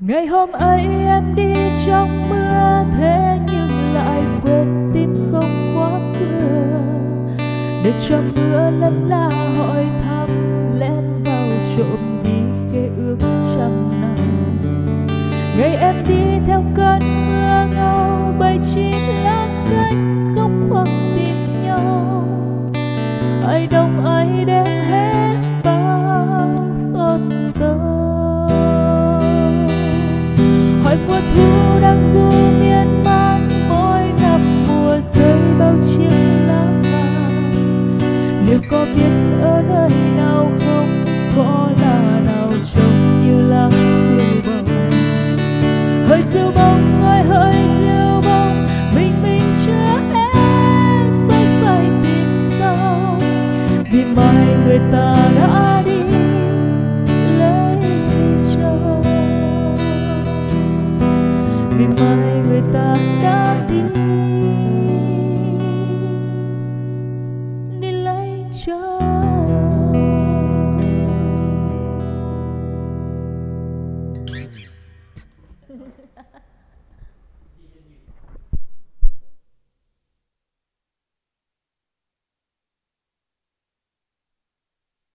ngày hôm ấy em đi trong mưa, thế nhưng lại quên tim không khóa cửa để cho mưa lấm la hỏi thăm, lén vào trộm đi khê ước trăm năm. Ngày em đi theo cơn mưa ngâu bay chim lá cánh không khoảng tìm nhau. Ai đông ai đến có biết ở nơi nào không? Có là nào trông như lá siêu bông? Hơi siêu bông, ơi, hơi siêu bông. Mình mình chưa em mới phải tìm sau. Vì mai người ta đã đi lấy chồng. Vì mai người ta đã đi đi lấy chồng